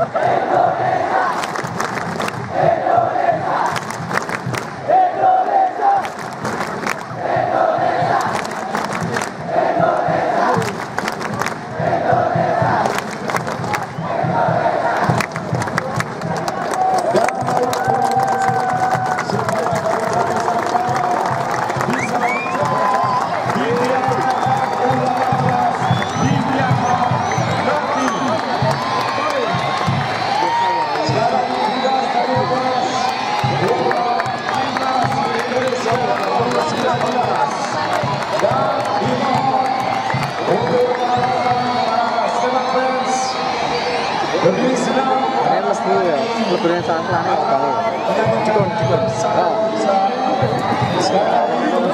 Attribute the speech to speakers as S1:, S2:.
S1: Amen. itu ya lebih salah salah ya cukup. ya